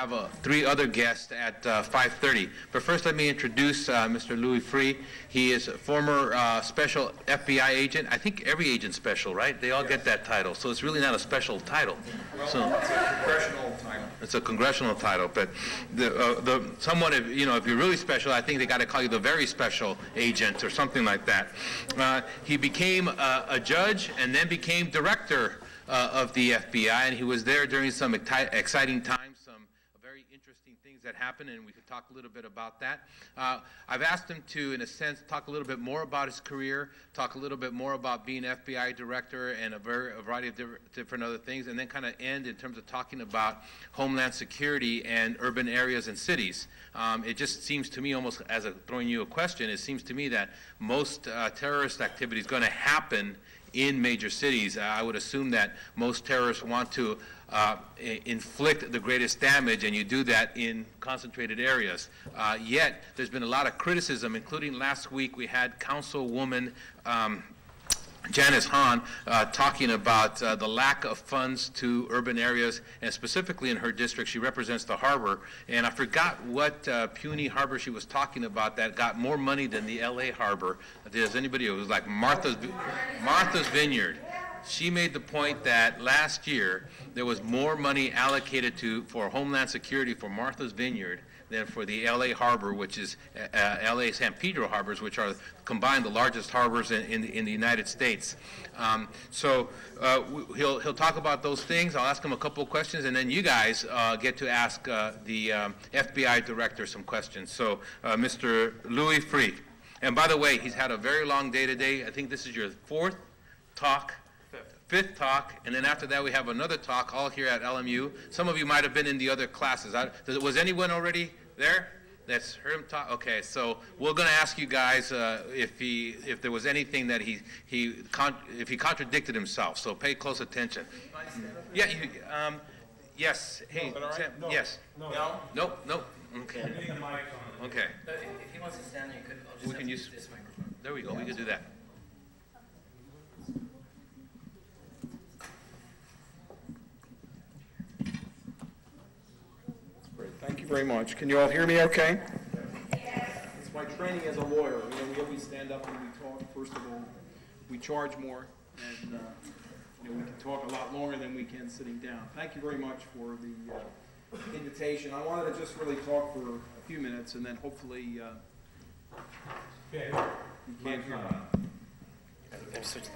have uh, three other guests at uh, 5:30. But first, let me introduce uh, Mr. Louis Freeh. He is a former uh, special FBI agent. I think every agent's special, right? They all get that title, so it's really not a special title. So It's a congressional title. it's a congressional title, but the, uh, the someone, if, you know, if you're really special, I think they got to call you the very special agent or something like that. Uh, he became uh, a judge and then became director uh, of the FBI, and he was there during some exciting times, some very interesting things that happened, and we could talk a little bit about that. Uh, I've asked him to, in a sense, talk a little bit more about his career, talk a little bit more about being FBI director and a, very, a variety of different, different other things, and then kind of end in terms of talking about homeland security and urban areas and cities. Um, it just seems to me, almost as a, throwing you a question, it seems to me that most uh, terrorist activity is going to happen in major cities. Uh, I would assume that most terrorists want to uh, inflict the greatest damage, and you do that in concentrated areas. Uh, yet, there's been a lot of criticism, including last week we had Councilwoman um, Janice Hahn uh, talking about uh, the lack of funds to urban areas, and specifically in her district, she represents the harbor. And I forgot what uh, puny harbor she was talking about that got more money than the L.A. harbor. Does anybody? It was like Martha's Martha's Vineyard. She made the point that last year there was more money allocated to for Homeland Security for Martha's Vineyard than for the LA Harbor, which is uh, uh, LA San Pedro harbors, which are combined the largest harbors in, in, the, in the United States. Um, so uh, he'll, he'll talk about those things. I'll ask him a couple of questions, and then you guys uh, get to ask uh, the um, FBI director some questions. So, uh, Mr. Louis Freeh. And by the way, he's had a very long day today. I think this is your fourth talk fifth talk, and then after that we have another talk all here at LMU. Some of you might have been in the other classes. I, was anyone already there? That's heard him talk. Okay, so we're going to ask you guys uh, if he if there was anything that he he con- if he contradicted himself. So pay close attention. Yeah. You, um, yes. Hey. Sam, yes. No? No. Nope. Nope. Okay. Okay. But if if he wants to stand there, you could, I'll just We have can to use- this microphone. There we go. We could do that. Great, thank you very much. Can you all hear me okay? It's my training as a lawyer, you know, we always stand up when we talk. First of all, we charge more, and, uh, you know, we can talk a lot longer than we can sitting down. Thank you very much for the uh, invitation. I wanted to just really talk for a few minutes, and then hopefully, uh, you can't hear me. I'm switching.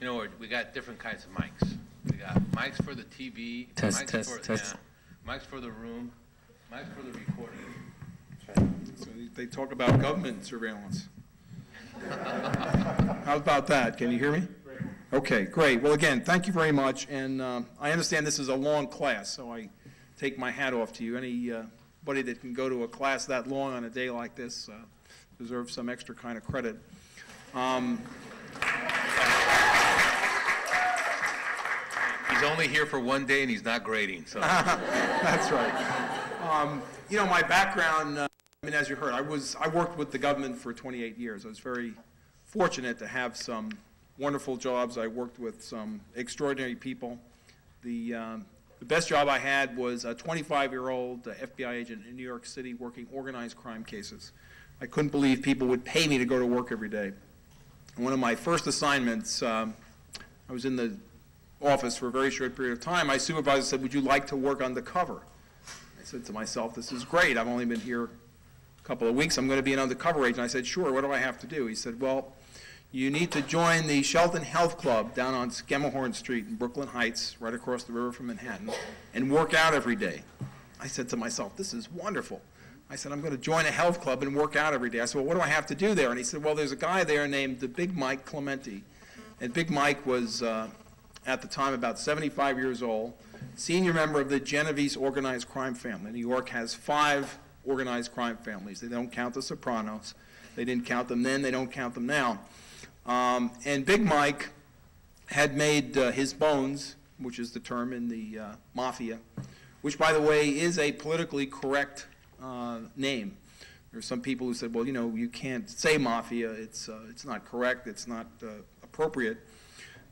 You know, we're- we got different kinds of mics. We got mics for the TV. Test, mics test, for, test. yeah, mics for the room, mics for the recording. So they talk about government surveillance. How about that? Can you hear me? Okay, great. Well, again, thank you very much, and um, I understand this is a long class, so I take my hat off to you. Anybody that can go to a class that long on a day like this uh, deserves some extra kind of credit. Um, He's only here for one day and he's not grading, so. That's right. Um, You know, my background, uh, I mean, as you heard, I was, I worked with the government for 28 years. I was very fortunate to have some wonderful jobs. I worked with some extraordinary people. The, um, the best job I had was a 25-year-old FBI agent in New York City working organized crime cases. I couldn't believe people would pay me to go to work every day. One of my first assignments, um, I was in the office for a very short period of time. My supervisor said, "Would you like to work undercover?" I said to myself, "This is great. I've only been here a couple of weeks. I'm going to be an undercover agent." I said, "Sure. What do I have to do?" He said, "Well, you need to join the Shelton Health Club down on Schermerhorn Street in Brooklyn Heights, right across the river from Manhattan, and work out every day." I said to myself, "This is wonderful." I said, I'm going to join a health club and work out every day. I said, well, what do I have to do there? And he said, well, there's a guy there named the Big Mike Clemente. And Big Mike was, uh, at the time, about 75 years old, senior member of the Genovese organized crime family. New York has five organized crime families. They don't count the Sopranos. They didn't count them then. They don't count them now. Um, and Big Mike had made uh, his bones, which is the term in the uh, mafia, which, by the way, is a politically correct uh, name. There are some people who said, well, you know, you can't say mafia. It's, uh, it's not correct. It's not uh, appropriate.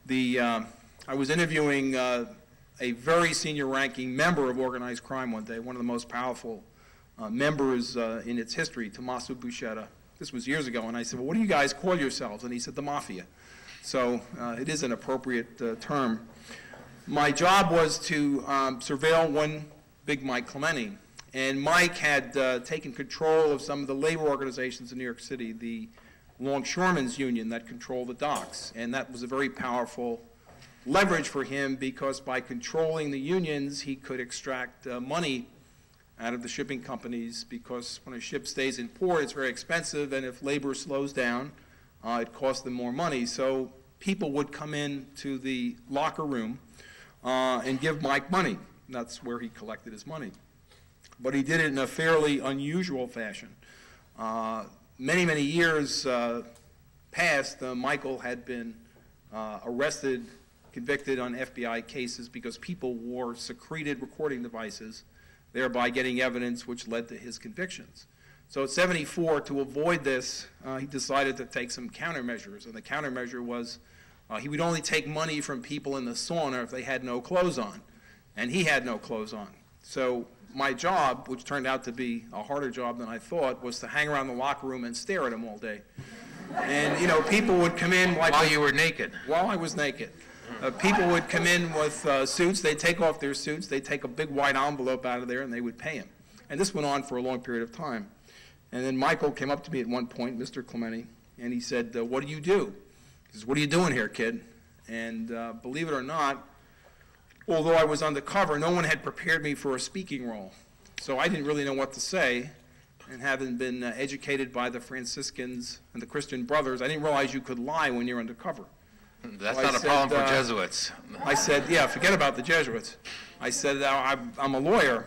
The, uh, I was interviewing uh, a very senior ranking member of organized crime one day, one of the most powerful uh, members uh, in its history, Tommaso Buscetta. This was years ago, and I said, well, what do you guys call yourselves? And he said, the Mafia. So uh, it is an appropriate uh, term. My job was to um, surveil one big Mike Clemente. And Mike had uh, taken control of some of the labor organizations in New York City, the Longshoremen's Union that controlled the docks. And that was a very powerful leverage for him because by controlling the unions, he could extract uh, money out of the shipping companies because when a ship stays in port, it's very expensive, and if labor slows down, uh, it costs them more money. So people would come in to the locker room uh, and give Mike money. That's where he collected his money. But he did it in a fairly unusual fashion. Uh, many, many years uh, past, uh, Michael had been arrested, convicted on FBI cases because people wore secreted recording devices, thereby getting evidence which led to his convictions. So at 74, to avoid this, uh, he decided to take some countermeasures. And the countermeasure was uh, he would only take money from people in the sauna if they had no clothes on. And he had no clothes on. So my job, which turned out to be a harder job than I thought, was to hang around the locker room and stare at him all day. And, you know, people would come in like While you were naked. while I was naked. Uh, people would come in with uh, suits, they'd take off their suits, they'd take a big white envelope out of there, and they would pay him. And this went on for a long period of time. And then Michael came up to me at one point, Mr. Clemente, and he said, uh, What do you do? He says, What are you doing here, kid? And uh, believe it or not, although I was undercover, no one had prepared me for a speaking role. So I didn't really know what to say. And having been uh, educated by the Franciscans and the Christian brothers, I didn't realize you could lie when you're undercover. That's I not a said, problem for uh, Jesuits. I said, yeah, forget about the Jesuits. I said, "Uh, I'm I'm a lawyer,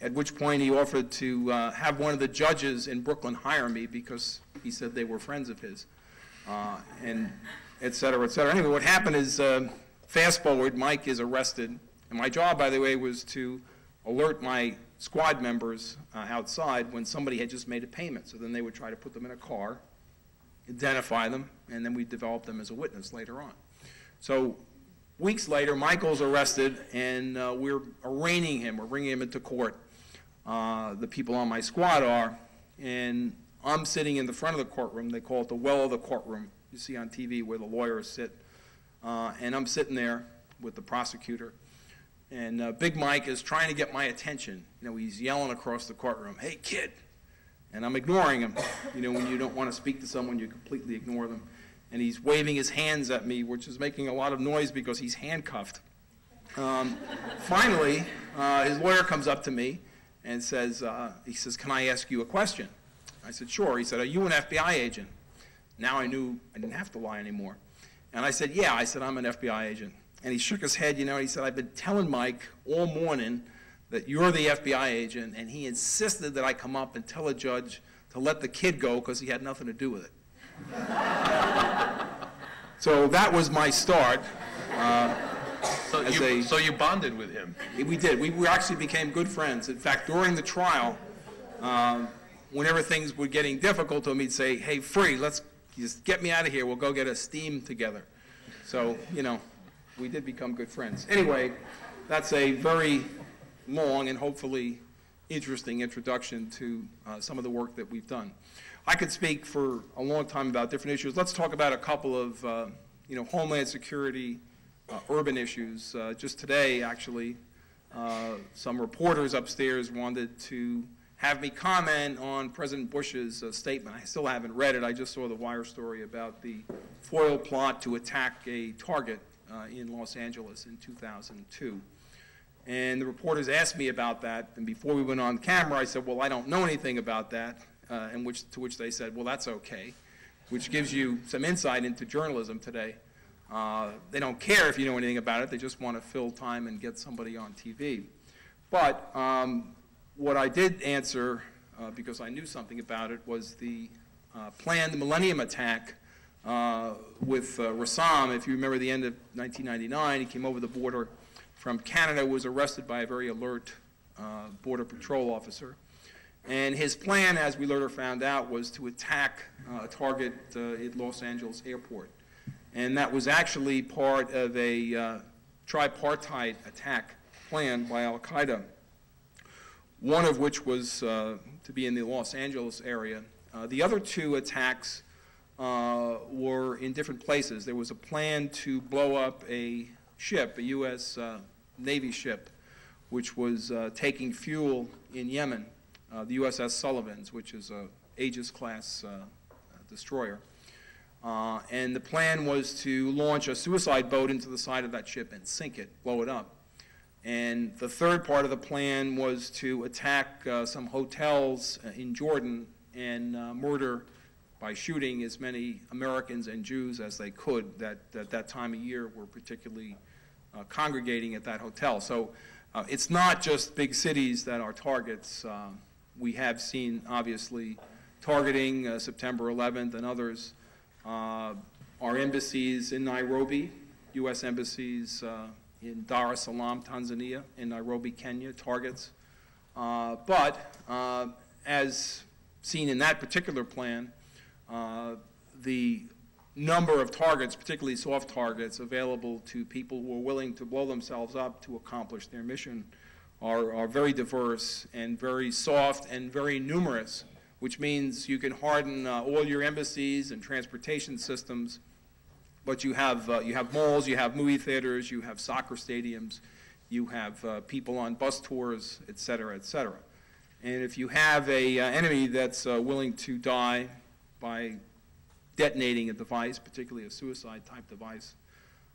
at which point he offered to uh, have one of the judges in Brooklyn hire me because he said they were friends of his, uh, and et cetera, et cetera. Anyway, what happened is, uh, fast forward, Mike is arrested, and my job, by the way, was to alert my squad members uh, outside when somebody had just made a payment. So then they would try to put them in a car, identify them, and then we develop them as a witness later on. So weeks later, Michael's arrested, and uh, we're arraigning him. We're bringing him into court. Uh, the people on my squad are, and I'm sitting in the front of the courtroom. They call it the well of the courtroom. You see on TV where the lawyers sit. Uh, and I'm sitting there with the prosecutor. And uh, Big Mike is trying to get my attention. You know, he's yelling across the courtroom, "Hey, kid!" And I'm ignoring him. You know, when you don't want to speak to someone, you completely ignore them. And he's waving his hands at me, which is making a lot of noise because he's handcuffed. Um, finally, uh, his lawyer comes up to me and says, uh, he says, can I ask you a question? I said, sure. He said, are you an FBI agent? Now I knew I didn't have to lie anymore. And I said, yeah. I said, I'm an FBI agent. And he shook his head, you know, and he said, I've been telling Mike all morning that you're the FBI agent, and he insisted that I come up and tell a judge to let the kid go because he had nothing to do with it. so that was my start. Uh, So you, a- so you bonded with him. we did. We, we actually became good friends. In fact, during the trial, um, whenever things were getting difficult to him, he'd say, "Hey, Freeh, let's just get me out of here. We'll go get a steam together." So, you know, we did become good friends. Anyway, that's a very long and hopefully interesting introduction to uh, some of the work that we've done. I could speak for a long time about different issues. Let's talk about a couple of, uh, you know, homeland security, uh, urban issues. Uh, just today, actually, uh, some reporters upstairs wanted to have me comment on President Bush's uh, statement. I still haven't read it. I just saw the wire story about the foil plot to attack a target in Los Angeles in 2002. And the reporters asked me about that, and before we went on camera, I said, well, I don't know anything about that, uh, and which, to which they said, well, that's okay, which gives you some insight into journalism today. Uh, they don't care if you know anything about it, they just want to fill time and get somebody on TV. But um, what I did answer, uh, because I knew something about it, was the uh, planned Millennium attack uh, with uh, Ressam. If you remember the end of 1999, he came over the border from Canada, was arrested by a very alert uh, Border Patrol officer. And his plan, as we later found out, was to attack uh, a target uh, at Los Angeles airport. And that was actually part of a uh, tripartite attack planned by al-Qaeda, one of which was uh, to be in the Los Angeles area. Uh, the other two attacks were in different places. There was a plan to blow up a ship, a U.S. Uh, Navy ship, which was uh, taking fuel in Yemen, uh, the USS Sullivans, which is a Aegis-class destroyer. Uh, and the plan was to launch a suicide boat into the side of that ship and sink it, blow it up. And the third part of the plan was to attack uh, some hotels in Jordan and uh, murder by shooting as many Americans and Jews as they could that at that time of year were particularly uh, congregating at that hotel. So uh, it's not just big cities that are targets. Uh, we have seen, obviously, targeting September 11th and others uh, our embassies in Nairobi, U.S. embassies uh, in Dar es Salaam, Tanzania, in Nairobi, Kenya, targets. Uh, but as seen in that particular plan, the number of targets, particularly soft targets, available to people who are willing to blow themselves up to accomplish their mission are, are very diverse and very soft and very numerous which means you can harden uh, all your embassies and transportation systems, but you have, uh, you have malls, you have movie theaters, you have soccer stadiums, you have uh, people on bus tours, et cetera, et cetera. And if you have an uh, enemy that's uh, willing to die by detonating a device, particularly a suicide-type device,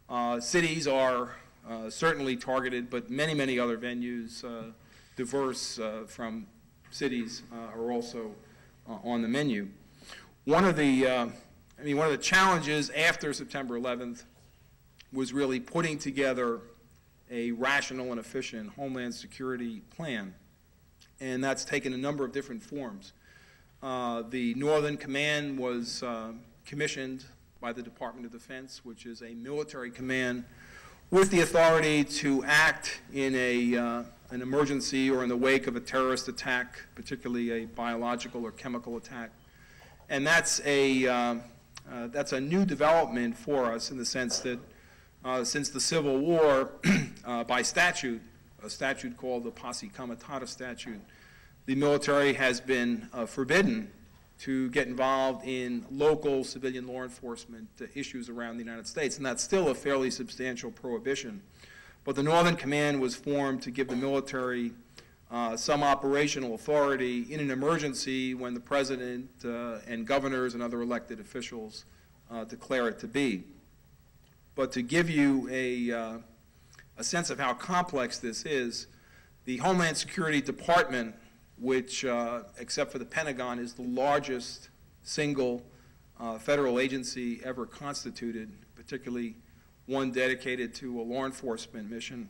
uh, cities are certainly targeted, but many, many other venues, diverse from cities, are also uh, on the menu. One of the, uh, I mean, one of the challenges after September 11th was really putting together a rational and efficient Homeland Security plan. And that's taken a number of different forms. Uh, the Northern Command was uh, commissioned by the Department of Defense, which is a military command with the authority to act in a uh, an emergency or in the wake of a terrorist attack, particularly a biological or chemical attack. And that's a, uh, uh, that's a new development for us in the sense that uh, since the Civil War, uh, by statute, a statute called the Posse Comitatus statute, the military has been uh, forbidden to get involved in local civilian law enforcement issues around the United States, and that's still a fairly substantial prohibition. But the Northern Command was formed to give the military uh, some operational authority in an emergency when the president uh, and governors and other elected officials uh, declare it to be. But to give you a, uh, a sense of how complex this is, the Homeland Security Department, which, uh, except for the Pentagon, is the largest single uh, federal agency ever constituted, particularly one dedicated to a law enforcement mission.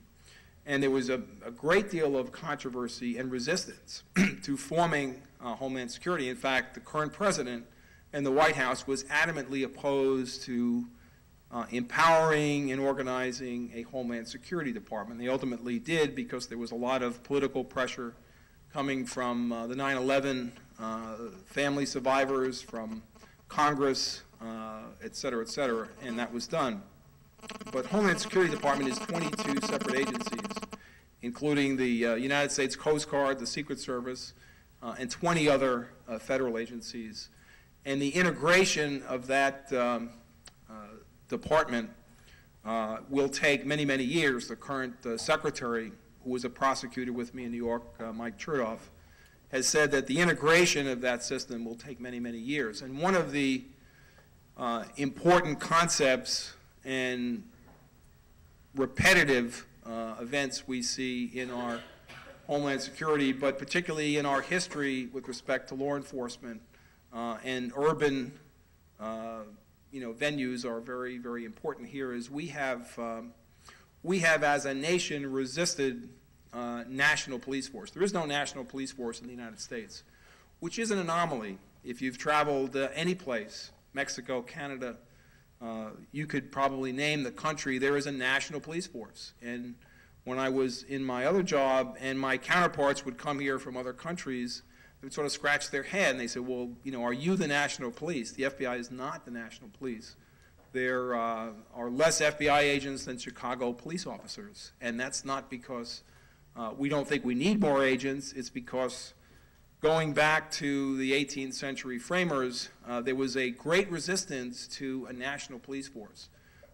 And there was a, a great deal of controversy and resistance to forming uh, Homeland Security. In fact, the current president and the White House was adamantly opposed to uh, empowering and organizing a Homeland Security Department. They ultimately did because there was a lot of political pressure coming from uh, the 9-11 uh, family survivors, from Congress, uh, et cetera, et cetera, and that was done. But Homeland Security Department is 22 separate agencies, including the uh, United States Coast Guard, the Secret Service, uh, and 20 other uh, federal agencies. And the integration of that um, department will take many, many years. The current secretary, who was a prosecutor with me in New York, Mike Chertoff, has said that the integration of that system will take many, many years. And one of the important concepts and repetitive uh, events we see in our homeland security, but particularly in our history with respect to law enforcement uh, and urban uh, you know, venues are very, very important here is we have, um, we have as a nation resisted uh, national police force. There is no national police force in the United States, which is an anomaly. If you've traveled uh, any place, Mexico, Canada, uh, you could probably name the country, there is a national police force. And when I was in my other job and my counterparts would come here from other countries, they would sort of scratch their head and they say, well, you know, are you the national police? The FBI is not the national police. There uh, are less FBI agents than Chicago police officers. And that's not because uh, we don't think we need more agents. It's because going back to the 18th century framers, uh, there was a great resistance to a national police force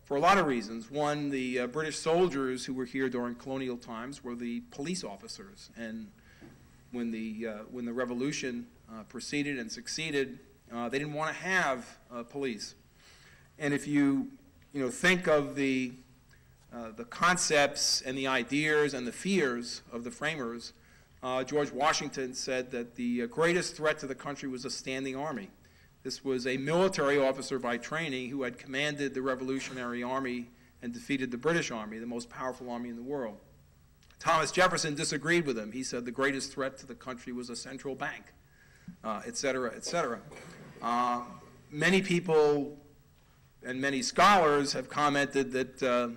for a lot of reasons. One, the uh, British soldiers who were here during colonial times were the police officers, and when the, uh, when the revolution uh, proceeded and succeeded, uh, they didn't want to have police. And if you, you know, think of the, uh, the concepts and the ideas and the fears of the framers, uh, George Washington said that the greatest threat to the country was a standing army. This was a military officer by training who had commanded the Revolutionary Army and defeated the British Army, the most powerful army in the world. Thomas Jefferson disagreed with him. He said the greatest threat to the country was a central bank, uh, et cetera, et cetera. Uh, many people and many scholars have commented that uh,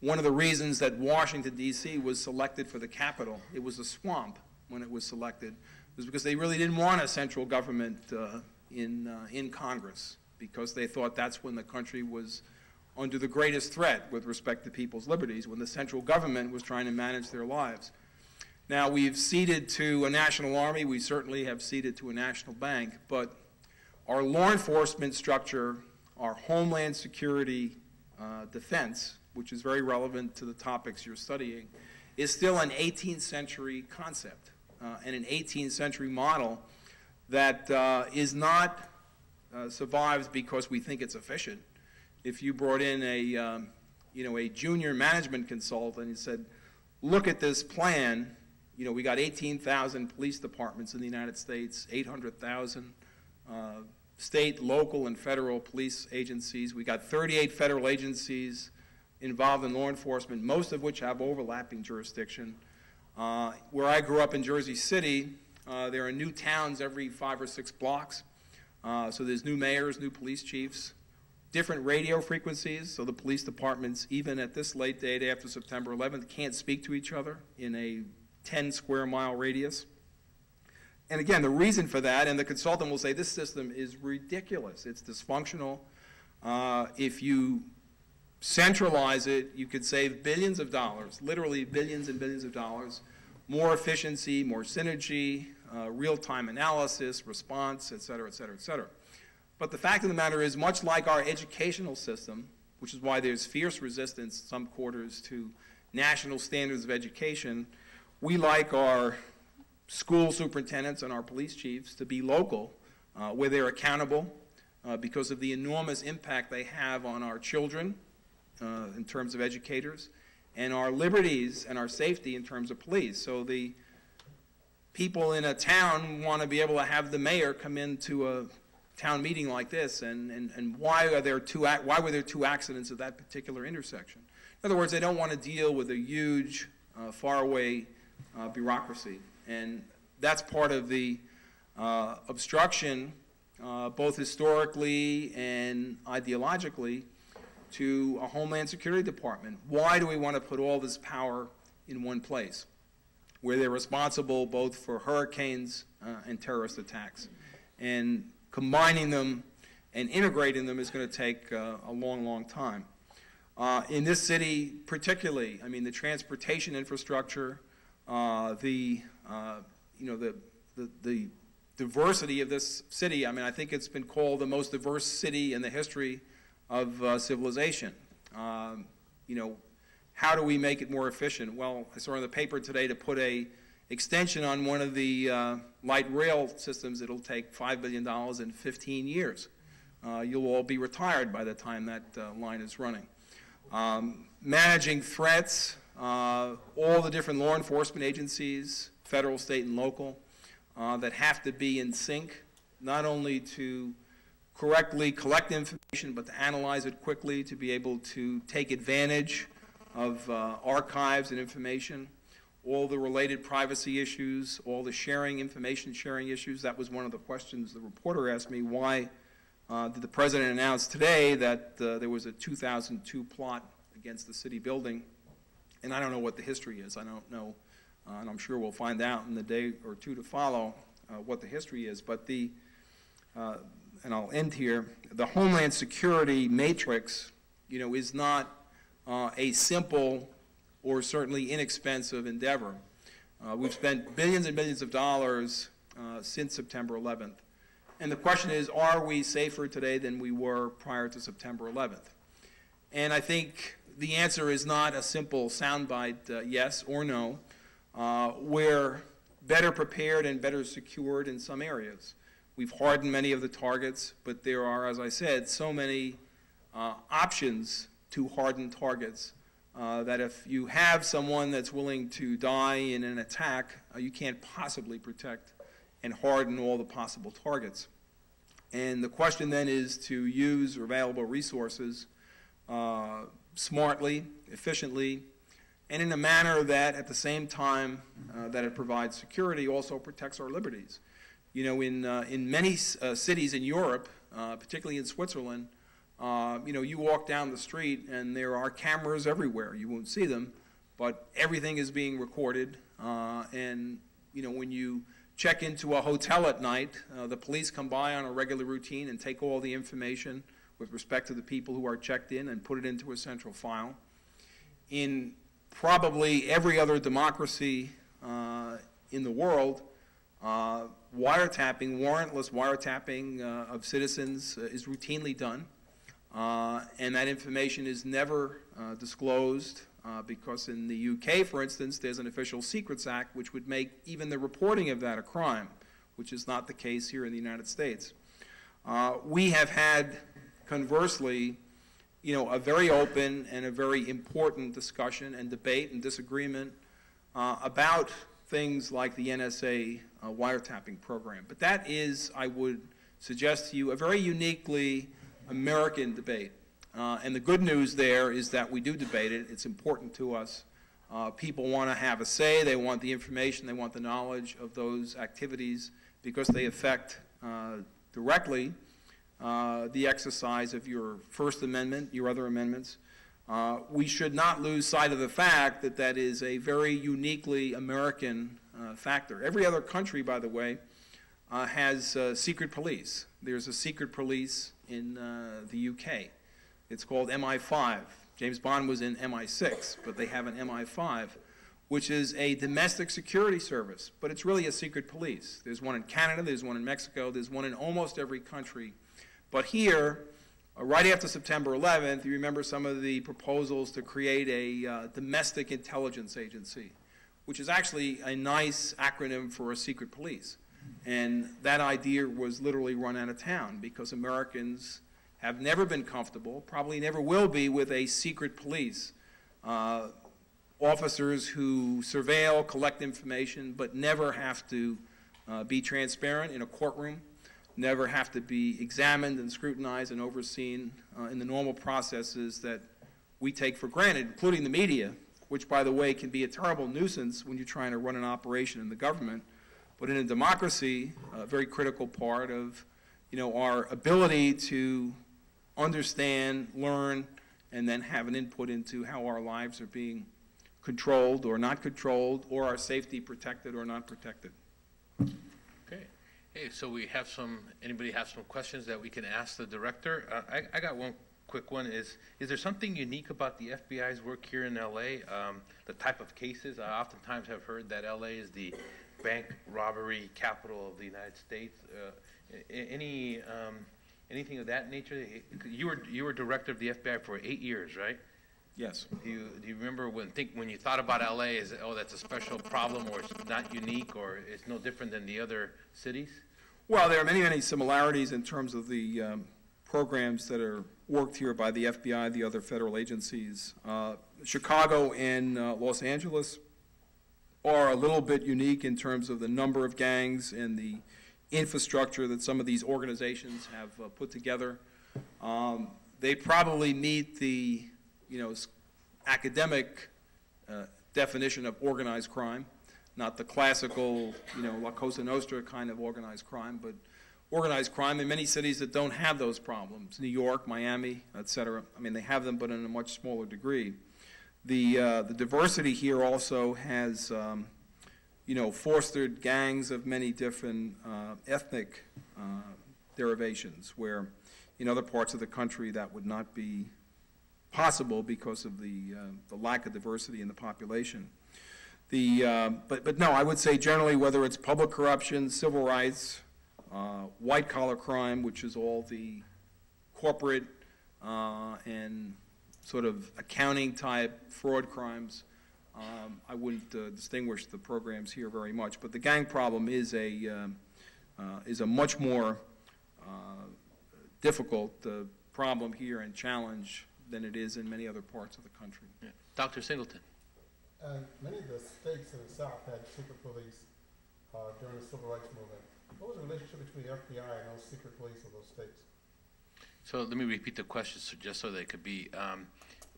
one of the reasons that Washington, D.C. was selected for the capital, it was a swamp when it was selected, was because they really didn't want a central government uh, in, uh, in Congress because they thought that's when the country was under the greatest threat with respect to people's liberties, when the central government was trying to manage their lives. Now, we've ceded to a national army, we certainly have ceded to a national bank, but our law enforcement structure, our homeland security uh, defense, which is very relevant to the topics you're studying, is still an 18th century concept uh, and an 18th century model that uh, is not uh, survives because we think it's efficient. If you brought in a, um, you know, a junior management consultant and said, look at this plan, you know, we got 18,000 police departments in the United States, 800,000 uh, state, local, and federal police agencies. We got 38 federal agencies involved in law enforcement, most of which have overlapping jurisdiction. Uh, where I grew up in Jersey City, uh, there are new towns every five or six blocks. Uh, so there's new mayors, new police chiefs, different radio frequencies. So the police departments, even at this late date after September 11th, can't speak to each other in a 10 square mile radius. And again, the reason for that, and the consultant will say this system is ridiculous. It's dysfunctional. Uh, if you centralize it, you could save billions of dollars, literally billions and billions of dollars, more efficiency, more synergy, uh, real-time analysis, response, et cetera, et cetera, et cetera. But the fact of the matter is, much like our educational system, which is why there's fierce resistance in some quarters to national standards of education, we like our school superintendents and our police chiefs to be local, uh, where they're accountable uh, because of the enormous impact they have on our children uh, in terms of educators, and our liberties and our safety in terms of police. So the people in a town want to be able to have the mayor come into a town meeting like this, and, and, and why are there two why were there two accidents at that particular intersection? In other words, they don't want to deal with a huge, uh, faraway uh, bureaucracy, and that's part of the uh, obstruction, uh, both historically and ideologically, to a Homeland Security Department. Why do we want to put all this power in one place, where they're responsible both for hurricanes uh, and terrorist attacks? And combining them and integrating them is going to take uh, a long, long time. Uh, in this city particularly, I mean, the transportation infrastructure, uh, the, uh, you know, the, the, the diversity of this city, I mean, I think it's been called the most diverse city in the history of uh, civilization. Um, you know, how do we make it more efficient? Well, I saw in the paper today to put a extension on one of the uh, light rail systems. It'll take $5 billion in 15 years. Uh, you'll all be retired by the time that uh, line is running. Um, managing threats, uh, all the different law enforcement agencies, federal, state, and local, uh, that have to be in sync, not only to correctly collect information, but to analyze it quickly, to be able to take advantage of uh, archives and information, all the related privacy issues, all the sharing, information sharing issues. That was one of the questions the reporter asked me, why uh, did the president announce today that uh, there was a 2002 plot against the city building? And I don't know what the history is. I don't know, uh, and I'm sure we'll find out in the day or two to follow uh, what the history is. But the, uh, and I'll end here, the Homeland Security matrix, you know, is not uh, a simple or certainly inexpensive endeavor. Uh, We've spent billions and billions of dollars uh, since September 11th. And the question is, are we safer today than we were prior to September 11th? And I think the answer is not a simple soundbite, uh, yes or no. Uh, We're better prepared and better secured in some areas. We've hardened many of the targets, but there are, as I said, so many uh, options to harden targets uh, that if you have someone that's willing to die in an attack, uh, you can't possibly protect and harden all the possible targets. And the question then is to use available resources uh, smartly, efficiently, and in a manner that at the same time uh, that it provides security also protects our liberties. You know, in, uh, in many uh, cities in Europe, uh, particularly in Switzerland, uh, you know, you walk down the street and there are cameras everywhere. You won't see them, but everything is being recorded. Uh, and, you know, when you check into a hotel at night, the police come by on a regular routine and take all the information with respect to the people who are checked in and put it into a central file. In probably every other democracy uh, in the world, uh, wiretapping, warrantless wiretapping uh, of citizens uh, is routinely done. Uh, and that information is never uh, disclosed because in the UK, for instance, there's an Official Secrets Act which would make even the reporting of that a crime, which is not the case here in the United States. we have had, conversely, you know, a very open and a very important discussion and debate and disagreement uh, about things like the NSA uh, wiretapping program. But that is, I would suggest to you, a very uniquely American debate. Uh, and the good news there is that we do debate it. It's important to us. Uh, people want to have a say. They want the information. They want the knowledge of those activities because they affect uh, directly uh, the exercise of your First Amendment, your other amendments. Uh, we should not lose sight of the fact that that is a very uniquely American factor. Every other country, by the way, uh, has secret police. There's a secret police in uh, the UK. It's called MI5. James Bond was in MI6, but they have an MI5 which is a domestic security service, but it's really a secret police. There's one in Canada, there's one in Mexico, there's one in almost every country but here, uh, right after September 11th, you remember some of the proposals to create a uh, domestic intelligence agency, which is actually a nice acronym for a secret police. And that idea was literally run out of town because Americans have never been comfortable, probably never will be, with a secret police. Uh, officers who surveil, collect information, but never have to uh, be transparent in a courtroom never have to be examined and scrutinized and overseen uh, in the normal processes that we take for granted, including the media, which, by the way, can be a terrible nuisance when you're trying to run an operation in the government. But in a democracy, a very critical part of you know, our ability to understand, learn, and then have an input into how our lives are being controlled or not controlled, or our safety protected or not protected. Okay, Hey, so we have some, anybody have some questions that we can ask the director? Uh, I, I got one quick one is, is there something unique about the FBI's work here in LA? Um, the type of cases, I oftentimes have heard that LA is the bank robbery capital of the United States. Uh, any, um, anything of that nature? You were, you were director of the FBI for eight years, right? Yes. Do you, do you remember when think when you thought about LA? Is oh that's a special problem, or it's not unique, or it's no different than the other cities? Well, there are many many similarities in terms of the um, programs that are worked here by the FBI, the other federal agencies. Uh, Chicago and uh, Los Angeles are a little bit unique in terms of the number of gangs and the infrastructure that some of these organizations have uh, put together. Um, they probably meet the you know, academic uh, definition of organized crime, not the classical, you know, La Cosa Nostra kind of organized crime, but organized crime in many cities that don't have those problems, New York, Miami, et cetera. I mean, they have them, but in a much smaller degree. The, uh, the diversity here also has, um, you know, fostered gangs of many different uh, ethnic uh, derivations, where in other parts of the country that would not be possible because of the, uh, the lack of diversity in the population. The, uh, but, but no, I would say generally, whether it's public corruption, civil rights, uh, white-collar crime, which is all the corporate uh, and sort of accounting-type fraud crimes, um, I wouldn't uh, distinguish the programs here very much. But the gang problem is a, um, uh, is a much more uh, difficult uh, problem here and challenge than it is in many other parts of the country. Yeah. Dr. Singleton? And many of the states in the South had secret police uh, during the civil rights movement. What was the relationship between the FBI and those secret police of those states? So let me repeat the question so just so they could be, um,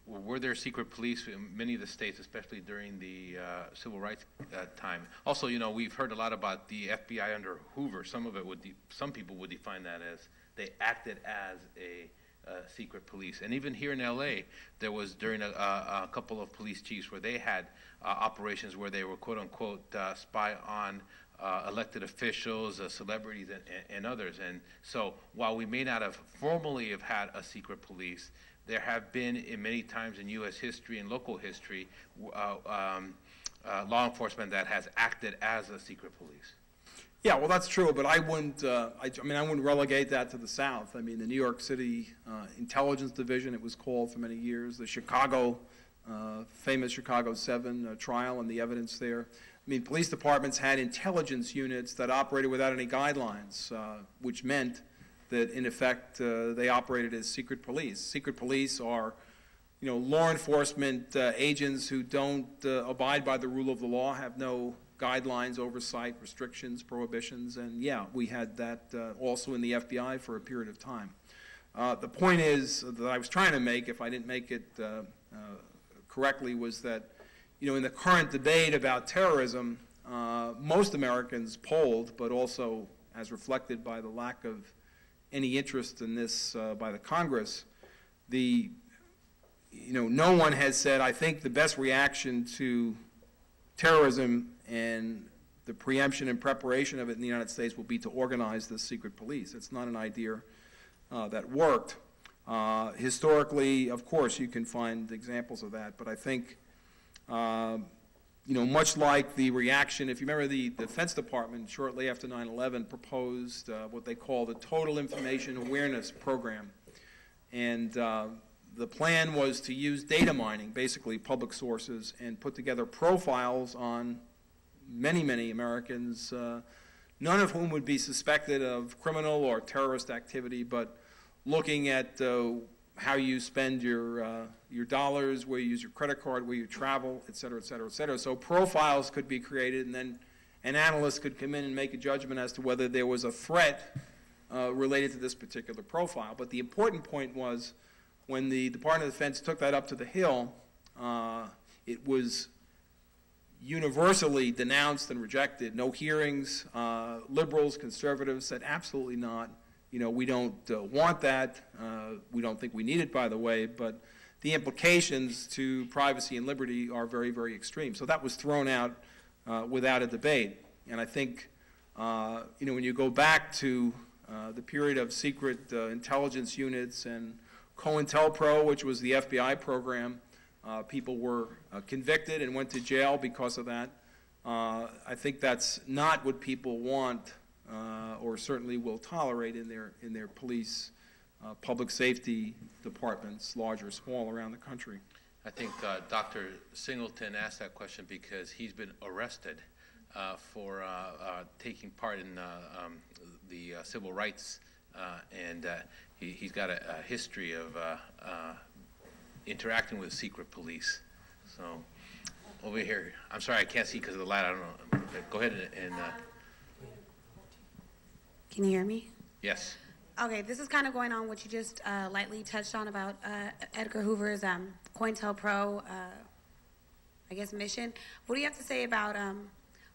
were there secret police in many of the states, especially during the uh, civil rights uh, time? Also, you know, we've heard a lot about the FBI under Hoover. Some of it would, some people would define that as they acted as a uh, secret police. And even here in LA, there was during a, a, a couple of police chiefs where they had uh, operations where they were quote unquote uh, spy on uh, elected officials, uh, celebrities, and, and, others. And so, while we may not have formally have had a secret police, there have been, in many times in U.S. history and local history, uh, um, uh, law enforcement that has acted as a secret police. Yeah, well, that's true, but I wouldn't, uh, I, I mean, I wouldn't relegate that to the South. I mean, the New York City uh, Intelligence Division, it was called for many years, the Chicago, famous Chicago 7 uh, trial and the evidence there. I mean, police departments had intelligence units that operated without any guidelines, uh, which meant that, in effect, uh, they operated as secret police. Secret police are, you know, law enforcement uh, agents who don't uh, abide by the rule of the law, have no guidelines, oversight, restrictions, prohibitions, and yeah, we had that uh, also in the FBI for a period of time. Uh, the point is that I was trying to make, if I didn't make it correctly, was that you know in the current debate about terrorism, uh, most Americans polled, but also as reflected by the lack of any interest in this uh, by the Congress, the you know no one has said I think the best reaction to terrorism and the preemption and preparation of it in the United States will be to organize the secret police. It's not an idea uh, that worked. Uh, historically, of course, you can find examples of that, but I think, you know, much like the reaction, if you remember the Defense Department shortly after 9-11 proposed uh, what they call the Total Information Awareness Program. And uh, the plan was to use data mining, basically public sources, and put together profiles on many, many Americans, uh, none of whom would be suspected of criminal or terrorist activity, but looking at uh, how you spend your, uh, your dollars, where you use your credit card, where you travel, et cetera, et cetera, et cetera. So profiles could be created, and then an analyst could come in and make a judgment as to whether there was a threat uh, related to this particular profile. But the important point was when the Department of Defense took that up to the Hill, uh, it was universally denounced and rejected. No hearings. Uh, liberals, conservatives said absolutely not. You know, we don't uh, want that. Uh, we don't think we need it, by the way, but the implications to privacy and liberty are very, very extreme. So that was thrown out uh, without a debate. And I think, uh, you know, when you go back to uh, the period of secret uh, intelligence units and COINTELPRO, which was the FBI program, people were convicted and went to jail because of that. I think that's not what people want uh, or certainly will tolerate in their, in their police, uh, public safety departments, large or small, around the country. I think uh, Dr. Singleton asked that question because he's been arrested uh, for uh, uh, taking part in uh, um, the uh, civil rights, uh, and uh, he, he's got a, a history of uh, uh, interacting with secret police. So, over here, I'm sorry, I can't see because of the light. I don't know. Go ahead and, and uh, Can you hear me? yes. Okay, this is kind of going on what you just uh, lightly touched on about uh, Edgar Hoover's um, COINTELPRO, uh, I guess, mission. What do you have to say about um,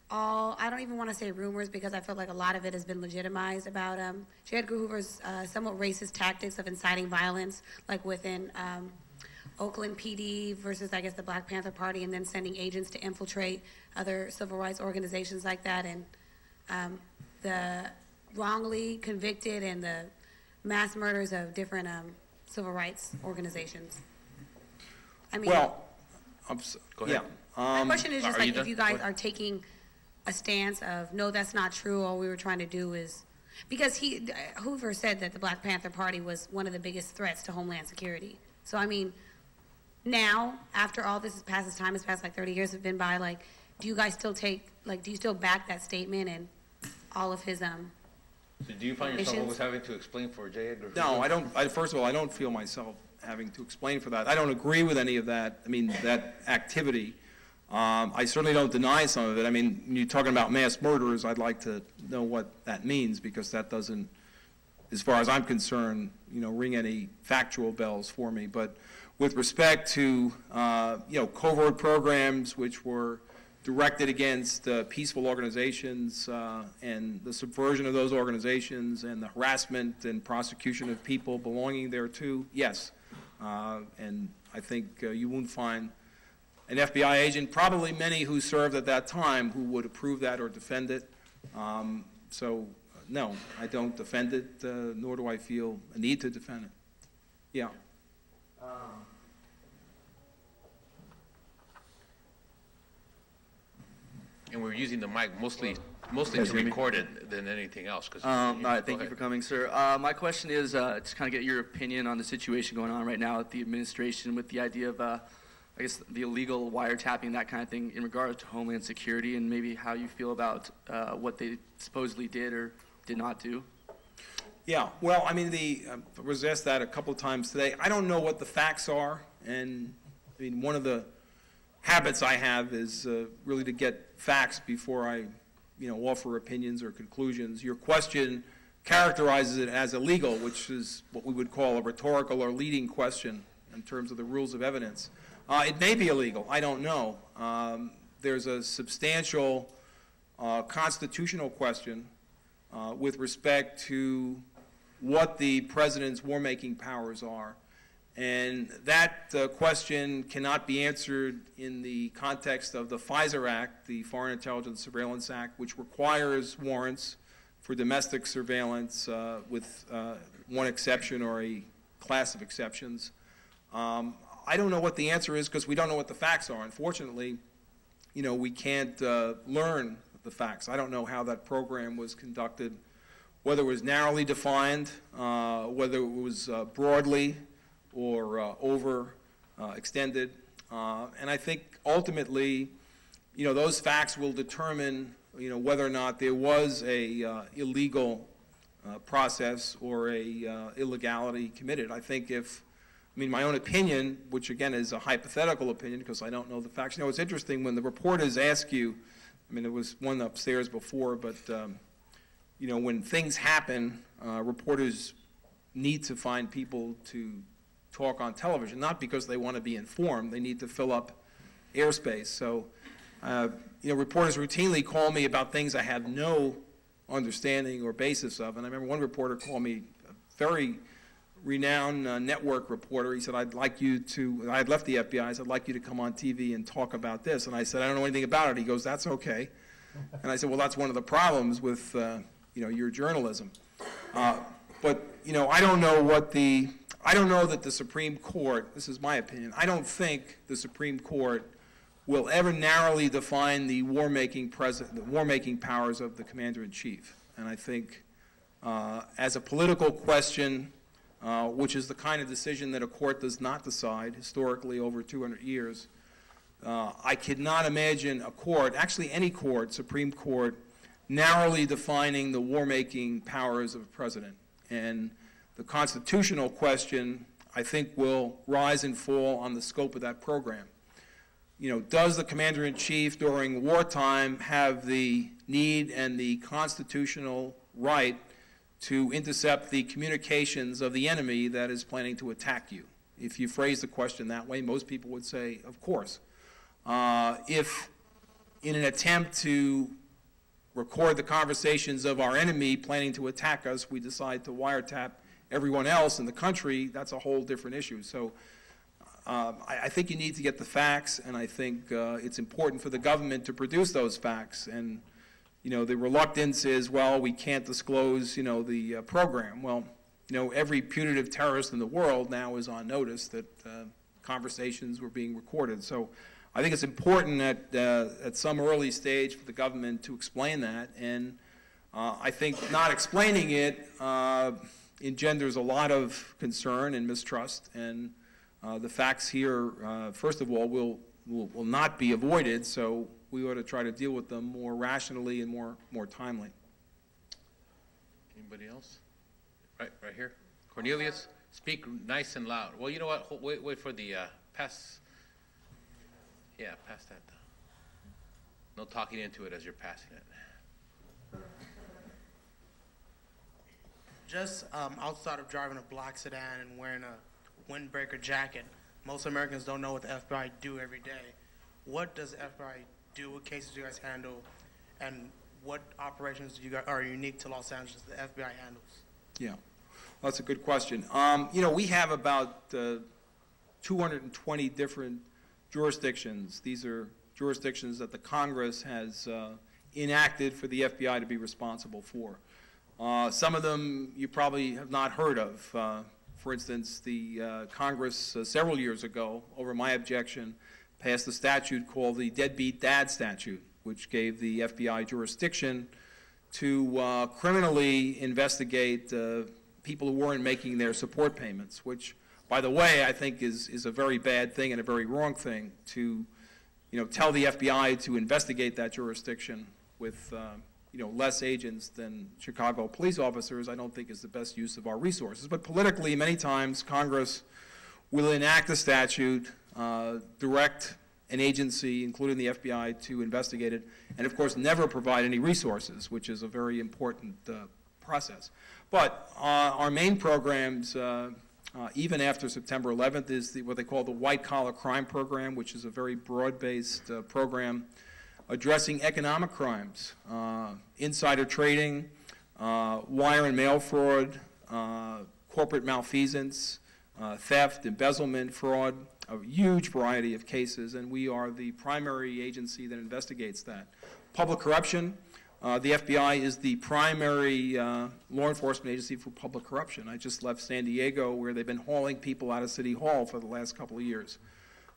all, I don't even want to say rumors because I feel like a lot of it has been legitimized about um, J. Edgar Hoover's uh, somewhat racist tactics of inciting violence, like within um, Oakland PD versus, I guess, the Black Panther Party, and then sending agents to infiltrate other civil rights organizations like that, and um, the wrongly convicted and the mass murders of different um, civil rights organizations. I mean, Well, I'm, s- Go yeah, ahead. My question is just are you like, if done? you guys are taking a stance of, no, that's not true, all we were trying to do is, because he, Hoover said that the Black Panther Party was one of the biggest threats to Homeland Security. So I mean, now, after all this has passed, this time has passed, like thirty years have been by, like, do you guys still take, like, do you still back that statement and all of his, um, So Do you find yourself Issues? always having to explain for J. Edgar Hoover? No, I don't, I, first of all, I don't feel myself having to explain for that. I don't agree with any of that, I mean, that activity. Um, I certainly don't deny some of it. I mean, when you're talking about mass murderers, I'd like to know what that means, because that doesn't, as far as I'm concerned, you know, ring any factual bells for me. But with respect to, uh, you know, covert programs which were directed against uh, peaceful organizations uh, and the subversion of those organizations and the harassment and prosecution of people belonging there too, yes. Uh, And I think uh, you won't find an FBI agent, probably many who served at that time, who would approve that or defend it. Um, So, no, I don't defend it, uh, nor do I feel a need to defend it. Yeah. And we're using the mic mostly, mostly Guys to hear me? record it than anything else, 'cause- Um, all right, Go thank you for coming, sir. Uh, my question is uh, to kind of get your opinion on the situation going on right now at the administration with the idea of, uh, I guess, the illegal wiretapping, that kind of thing, in regard to Homeland Security, and maybe how you feel about uh, what they supposedly did or did not do. Yeah, well, I mean, the, I was asked that a couple of times today. I don't know what the facts are, and, I mean, one of the habits I have is uh, really to get facts before I, you know, offer opinions or conclusions. Your question characterizes it as illegal, which is what we would call a rhetorical or leading question in terms of the rules of evidence. Uh, It may be illegal, I don't know. Um, There's a substantial uh, constitutional question uh, with respect to what the president's war-making powers are. And that uh, question cannot be answered in the context of the FISA Act, the Foreign Intelligence Surveillance Act, which requires warrants for domestic surveillance uh, with uh, one exception or a class of exceptions. Um, I don't know what the answer is because we don't know what the facts are. Unfortunately, you know, we can't uh, learn the facts. I don't know how that program was conducted, whether it was narrowly defined, uh, whether it was uh, broadly or uh, over uh, extended. Uh, and I think ultimately, you know, those facts will determine, you know, whether or not there was a uh, illegal uh, process or a uh, illegality committed. I think if, I mean, my own opinion, which again is a hypothetical opinion because I don't know the facts. You know, it's interesting when the reporters ask you, I mean, there was one upstairs before, but, um, you know, when things happen, reporters need to find people to talk on television, not because they want to be informed, they need to fill up airspace. So, uh, you know, reporters routinely call me about things I have no understanding or basis of. And I remember one reporter called me, a very renowned uh, network reporter. He said, I'd like you to, I had left the FBI, I said, I'd like you to come on TV and talk about this. And I said, I don't know anything about it. He goes, that's okay. And I said, well, that's one of the problems with, uh, you know, your journalism. Uh, But, you know, I don't know what the, I don't know that the Supreme Court, this is my opinion, I don't think the Supreme Court will ever narrowly define the war-making war-making powers of the commander-in-chief. And I think uh, as a political question, uh, which is the kind of decision that a court does not decide historically over 200 years, uh, I could not imagine a court, actually any court, Supreme Court, narrowly defining the war-making powers of a president. And the constitutional question, I think, will rise and fall on the scope of that program. You know, does the commander-in-chief during wartime have the need and the constitutional right to intercept the communications of the enemy that is planning to attack you? If you phrase the question that way, most people would say, of course. Uh, if in an attempt to record the conversations of our enemy planning to attack us, we decide to wiretap everyone else in the country, that's a whole different issue. So um, I, I think you need to get the facts, and I think uh, it's important for the government to produce those facts. And, you know, the reluctance is, well, we can't disclose, you know, the uh, program. Well, you know, every punitive terrorist in the world now is on notice that uh, conversations were being recorded. So I think it's important at, uh, at some early stage for the government to explain that, and uh, I think not explaining it uh, engenders a lot of concern and mistrust, and uh, the facts here, uh, first of all, will, will, will not be avoided, so we ought to try to deal with them more rationally and more, more timely. Anybody else? Right, right here. Cornelius, speak nice and loud. Well, you know what? Wait, wait for the, uh, pass. Yeah, pass that. No talking into it as you're passing it. Just um, outside of driving a black sedan and wearing a windbreaker jacket, most Americans don't know what the FBI do every day. What does the FBI do? What cases do you guys handle? And what operations do you guys are unique to Los Angeles that the FBI handles? Yeah, that's a good question. Um, you know, we have about uh, 220 different jurisdictions. These are jurisdictions that the Congress has uh, enacted for the FBI to be responsible for. Uh, some of them you probably have not heard of. Uh, for instance, the uh, Congress uh, several years ago, over my objection, passed a statute called the Deadbeat Dad Statute, which gave the FBI jurisdiction to uh, criminally investigate people who weren't making their support payments, which, by the way, I think is, is a very bad thing and a very wrong thing to, you know, tell the FBI to investigate that jurisdiction with, uh, you know, less agents than Chicago police officers, I don't think is the best use of our resources. But politically, many times, Congress will enact a statute, uh, direct an agency, including the FBI, to investigate it, and of course, never provide any resources, which is a very important uh, process. But uh, our main programs, uh, uh, even after September 11th, is the, what they call the White Collar Crime Program, which is a very broad-based uh, program addressing economic crimes, uh, insider trading, uh, wire and mail fraud, uh, corporate malfeasance, theft, embezzlement, fraud, a huge variety of cases, and we are the primary agency that investigates that. Public corruption, uh, the FBI is the primary uh, law enforcement agency for public corruption. I just left San Diego where they've been hauling people out of City Hall for the last couple of years.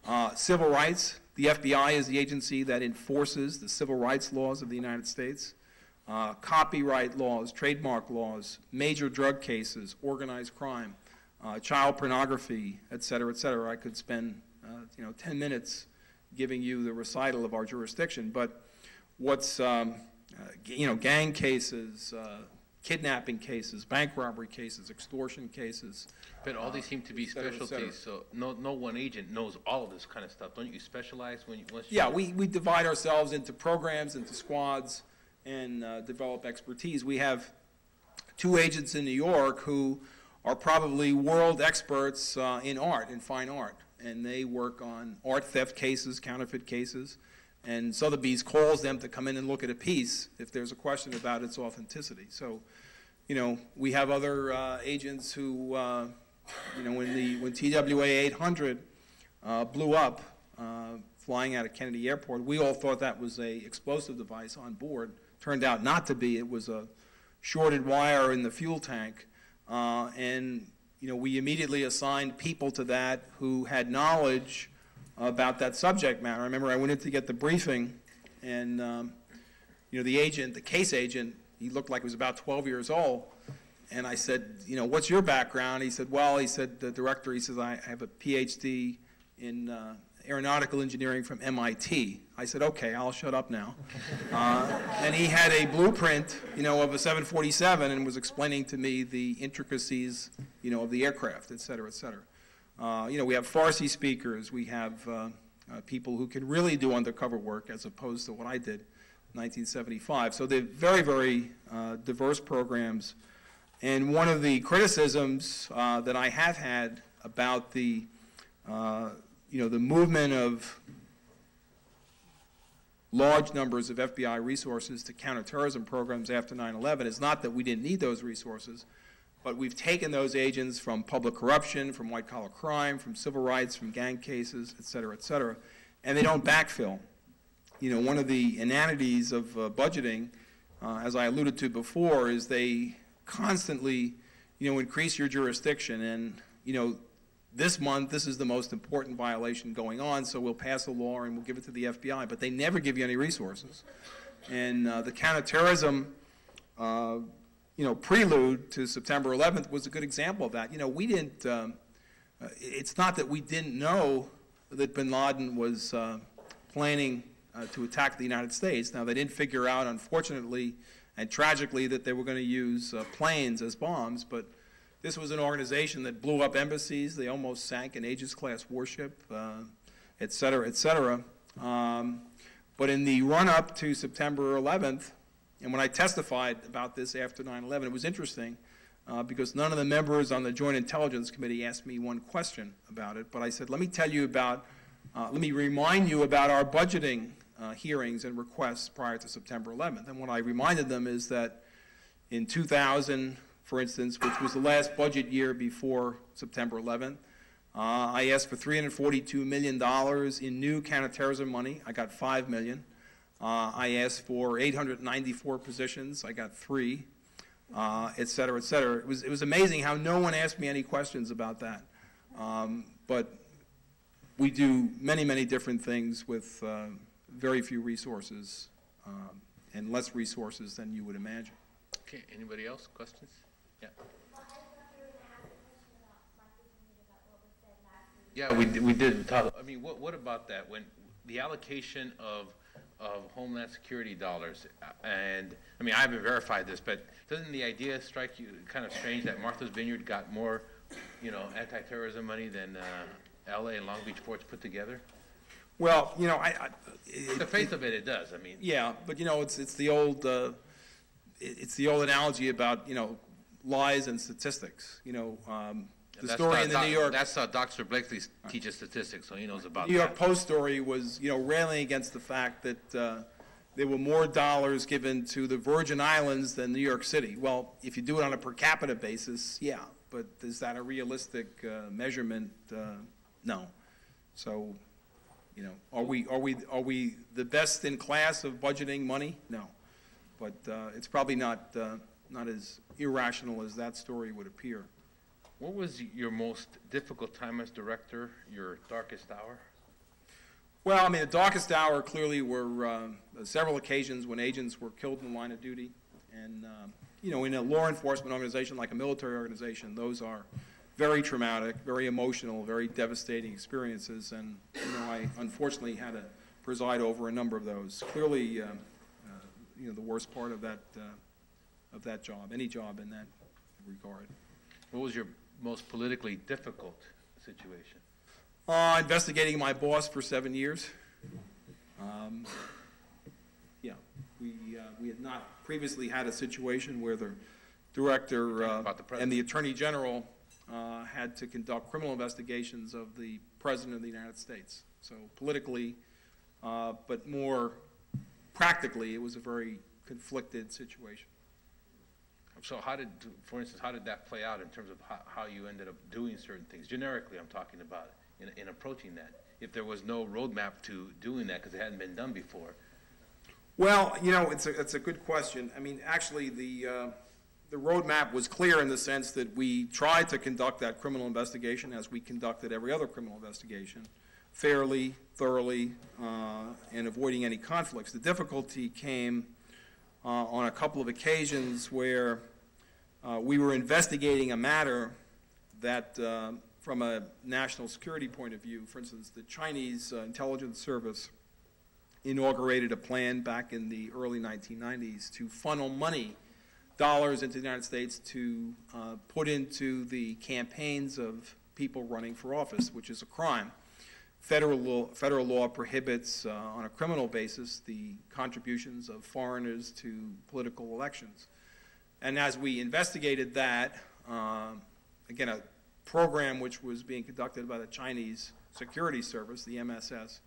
Uh, civil rights, the FBI is the agency that enforces the civil rights laws of the United States. Uh, copyright laws, trademark laws, major drug cases, organized crime, uh, child pornography, et cetera, et cetera. I could spend, uh, you know, 10 minutes giving you the recital of our jurisdiction. But what's, um, uh, you know, gang cases, uh, kidnapping cases, bank robbery cases, extortion cases. But all these seem to be cetera, specialties, so no, no one agent knows all of this kind of stuff. Don't you specialize when you, once you? Yeah, we, we divide ourselves into programs, into squads, and uh, develop expertise. We have two agents in New York who are probably world experts uh, in art, in fine art, and they work on art theft cases, counterfeit cases, and Sotheby's calls them to come in and look at a piece if there's a question about its authenticity. So, you know, we have other uh, agents who, uh, you know, when the when TWA 800 uh, blew up, uh, flying out of Kennedy Airport. We all thought that was a explosive device on board. Turned out not to be. It was a shorted wire in the fuel tank. Uh, and, you know, we immediately assigned people to that who had knowledge about that subject matter. I remember I went in to get the briefing, and, um, you know, the agent, the case agent, he looked like he was about 12 years old. And I said, you know, what's your background? He said, well, he said, the director, he says, I have a PhD in uh, aeronautical engineering from MIT. I said, okay, I'll shut up now. Uh, and he had a blueprint, you know, of a 747 and was explaining to me the intricacies, you know, of the aircraft, et cetera, et cetera. Uh, you know, we have Farsi speakers, we have uh, uh, people who can really do undercover work as opposed to what I did in 1975. So they're very, very uh, diverse programs. And one of the criticisms uh, that I have had about the, you know, the movement of large numbers of FBI resources to counterterrorism programs after 9/11 is not that we didn't need those resources, but we've taken those agents from public corruption, from white-collar crime, from civil rights, from gang cases, et cetera, et cetera, and they don't backfill. You know, one of the inanities of uh, budgeting, uh, as I alluded to before, is they constantly, you know, increase your jurisdiction, and, you know, this month, this is the most important violation going on, so we'll pass a law and we'll give it to the FBI. But they never give you any resources. And uh, the counterterrorism, uh, you know, prelude to September 11th was a good example of that. You know, we didn't, um, uh, it's not that we didn't know that bin Laden was uh, planning uh, to attack the United States. Now, they didn't figure out, unfortunately and tragically, that they were going to use uh, planes as bombs, but this was an organization that blew up embassies. They almost sank an Aegis-class warship, uh, et cetera, et cetera. Um, but in the run-up to September 11th, and when I testified about this after 9/11, it was interesting uh, because none of the members on the Joint Intelligence Committee asked me one question about it. But I said, let me tell you about, uh, let me remind you about our budgeting uh, hearings and requests prior to September 11th. And what I reminded them is that in 2000, for instance, which was the last budget year before September 11th, uh, I asked for $342 million in new counterterrorism money. I got $5 million. Uh, I asked for 894 positions. I got three, uh, et cetera, et cetera. It was, it was amazing how no one asked me any questions about that. Um, but we do many, many different things with uh, very few resources um, and less resources than you would imagine. Okay, anybody else, questions? Yeah. Yeah, we, we did talk, I mean, what, what about that, when, the allocation of, of Homeland Security dollars, uh, and, I mean, I haven't verified this, but doesn't the idea strike you kind of strange that Martha's Vineyard got more, you know, anti-terrorism money than, uh, LA and Long Beach ports put together? Well, you know, I, I it- The face of it, it does, I mean, Yeah, but you know, it's, it's the old, uh, it- it's the old analogy about, you know, lies and statistics. You know, um, the story in the doc- New York, That's, uh, Dr. Blakely teaches statistics, so he knows about New York that. Post story was, you know, railing against the fact that uh, there were more dollars given to the Virgin Islands than New York City. Well, if you do it on a per capita basis, yeah, but is that a realistic uh, measurement? Uh, No. So, you know, are we, are we, are we the best in class of budgeting money? No. But uh, it's probably not, uh, not as irrational as that story would appear. What was your most difficult time as director, your darkest hour? Well, I mean, the darkest hour clearly were uh, several occasions when agents were killed in the line of duty. And, um, you know, in a law enforcement organization like a military organization, those are very traumatic, very emotional, very devastating experiences. And, you know, I unfortunately had to preside over a number of those. Clearly, uh, uh, you know, the worst part of that, uh, of that job, any job in that regard. What was your most politically difficult situation? Uh, investigating my boss for seven years. Um, yeah, we, uh, we had not previously had a situation where the director uh, the and the attorney general uh, had to conduct criminal investigations of the president of the United States. So politically, uh, but more practically, it was a very conflicted situation. So how did, for instance, how did that play out in terms of how, how you ended up doing certain things? Generically, I'm talking about in, in approaching that. If there was no roadmap to doing that because it hadn't been done before. Well, you know, it's a, it's a good question. I mean, actually, the, uh, the roadmap was clear in the sense that we tried to conduct that criminal investigation as we conducted every other criminal investigation, fairly, thoroughly, uh, and avoiding any conflicts. The difficulty came uh, on a couple of occasions where uh, we were investigating a matter that, uh, from a national security point of view, for instance, the Chinese uh, intelligence service inaugurated a plan back in the early 1990s to funnel money, dollars into the United States to uh, put into the campaigns of people running for office, which is a crime. Federal law, federal law prohibits, uh, on a criminal basis, the contributions of foreigners to political elections. And as we investigated that, um, again, a program which was being conducted by the Chinese Security Service, the MSS,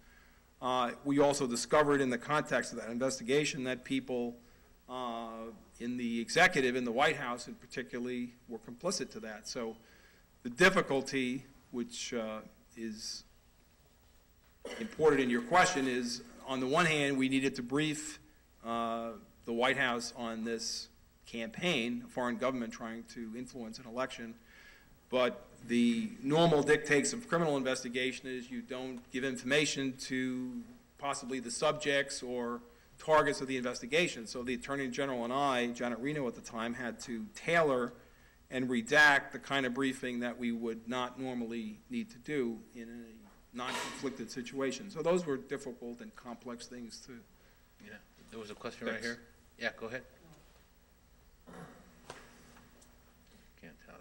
uh, we also discovered in the context of that investigation that people uh, in the executive, in the White House in particularly, were complicit to that. So the difficulty, which uh, is important in your question, is on the one hand, we needed to brief uh, the White House on this campaign, a foreign government trying to influence an election. But the normal dictates of criminal investigation is you don't give information to possibly the subjects or targets of the investigation. So the Attorney General and I, Janet Reno at the time, had to tailor and redact the kind of briefing that we would not normally need to do in a non-conflicted situation. So those were difficult and complex things to Yeah, there was a question right here. Yeah, go ahead. Can't tell.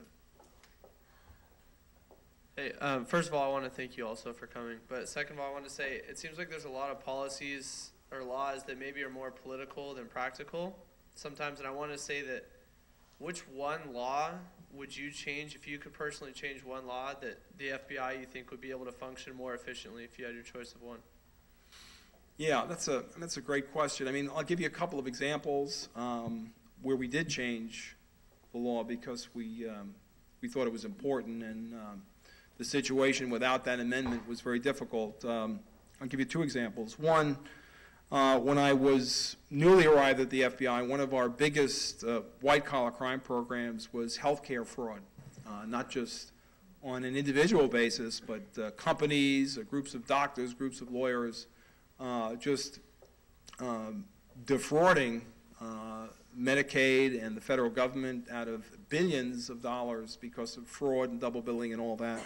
Hey, um, first of all, I want to thank you also for coming. But second of all, I want to say it seems like there's a lot of policies or laws that maybe are more political than practical sometimes. And I want to say that which one law would you change if you could personally change one law that the FBI you think would be able to function more efficiently if you had your choice of one? Yeah, that's a, that's a great question. I mean, I'll give you a couple of examples um, where we did change the law because we, um, we thought it was important, and um, the situation without that amendment was very difficult. Um, I'll give you two examples. One, uh, when I was newly arrived at the FBI, one of our biggest uh, white-collar crime programs was healthcare fraud, uh, not just on an individual basis, but uh, companies, uh, groups of doctors, groups of lawyers, uh, just um, defrauding Medicaid and the federal government out of billions of dollars because of fraud and double billing and all that.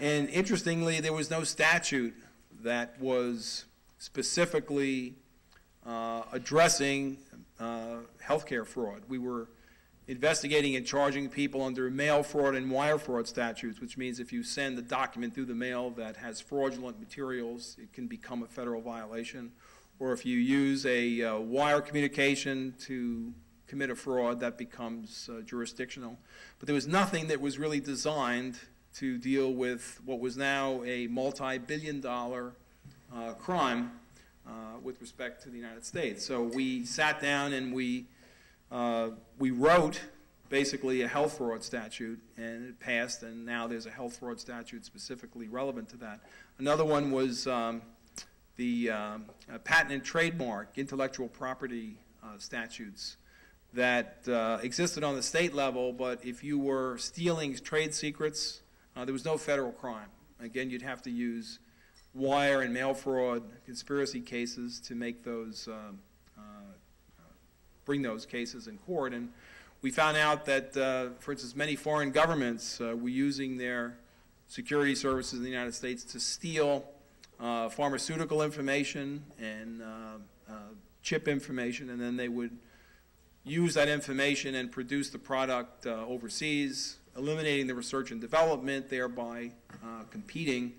And interestingly, there was no statute that was specifically uh, addressing uh, healthcare fraud. We were investigating and charging people under mail fraud and wire fraud statutes, which means if you send a document through the mail that has fraudulent materials, it can become a federal violation. Or if you use a uh, wire communication to commit a fraud, that becomes uh, jurisdictional. But there was nothing that was really designed to deal with what was now a multi-billion dollar uh, crime uh, with respect to the United States. So we sat down and we uh, we wrote basically a health fraud statute, and it passed, and now there's a health fraud statute specifically relevant to that. Another one was um, the um, uh, patent and trademark intellectual property uh, statutes that uh, existed on the state level, but if you were stealing trade secrets, there was no federal crime. Again, you'd have to use wire and mail fraud conspiracy cases to make those um, uh, bring those cases in court. And we found out that, uh, for instance, many foreign governments uh, were using their security services in the United States to steal uh, pharmaceutical information and uh, uh, chip information, and then they would use that information and produce the product uh, overseas, eliminating the research and development, thereby competing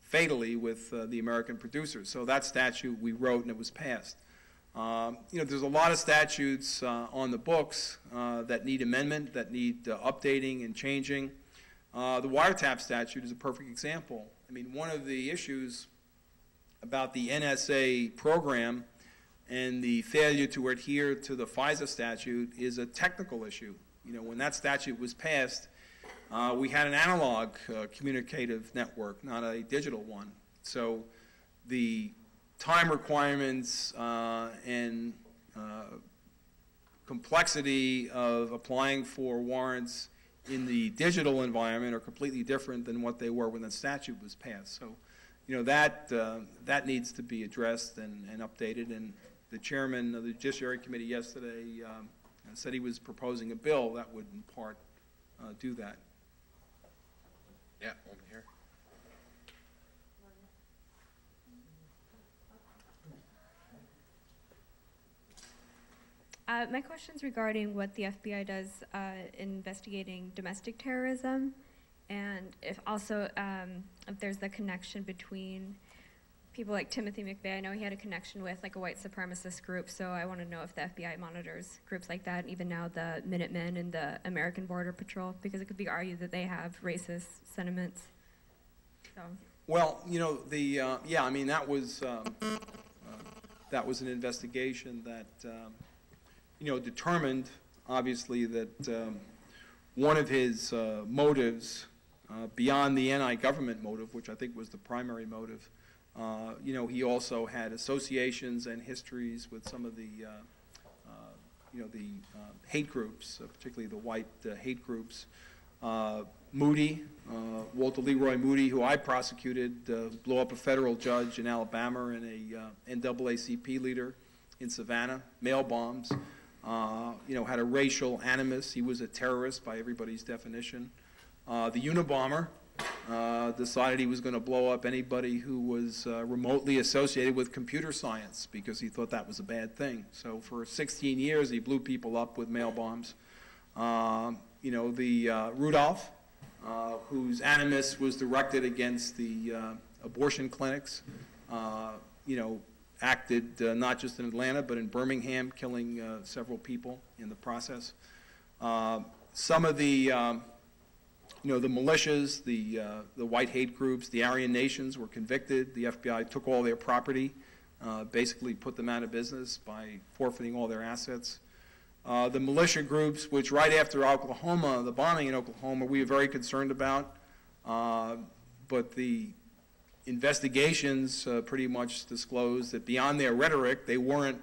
fatally with the American producers. So that statute we wrote and it was passed. Um, you know, there's a lot of statutes uh, on the books uh, that need amendment, that need uh, updating and changing. The wiretap statute is a perfect example. I mean, one of the issues about the NSA program and the failure to adhere to the FISA statute is a technical issue. You know, when that statute was passed, uh, we had an analog uh, communicative network, not a digital one. So the time requirements uh, and uh, complexity of applying for warrants in the digital environment are completely different than what they were when the statute was passed. So, you know, that, uh, that needs to be addressed and, and updated. And the chairman of the Judiciary Committee yesterday um, said he was proposing a bill that would in part uh, do that. Yeah, over here. Uh, my is regarding what the FBI does uh, investigating domestic terrorism, and if also um, if there's the connection between people like Timothy McVeigh. I know he had a connection with like a white supremacist group, so I want to know if the FBI monitors groups like that, and even now the Minutemen and the American Border Patrol, because it could be argued that they have racist sentiments. So. Well, you know, the, uh, yeah, I mean, that was, um, uh, that was an investigation that, um, you know, determined, obviously, that um, one of his uh, motives, uh, beyond the anti-government motive, which I think was the primary motive, uh, you know, he also had associations and histories with some of the, uh, uh, you know, the hate groups, particularly the white hate groups. Moody, Walter Leroy Moody, who I prosecuted, blew up a federal judge in Alabama and a NAACP leader in Savannah, mail bombs. Uh, you know, had a racial animus. He was a terrorist by everybody's definition. Uh, the Unabomber uh, decided he was going to blow up anybody who was uh, remotely associated with computer science because he thought that was a bad thing. So for 16 years, he blew people up with mail bombs. Um, you know, the uh, Rudolph, whose animus was directed against the abortion clinics, you know, acted uh, not just in Atlanta, but in Birmingham, killing uh, several people in the process. Uh, Some of the, um, you know, the militias, the, uh, the white hate groups, the Aryan nations were convicted. The FBI took all their property, uh, basically put them out of business by forfeiting all their assets. Uh, The militia groups, which right after Oklahoma, the bombing in Oklahoma, we were very concerned about. But the investigations uh, pretty much disclosed that beyond their rhetoric, they weren't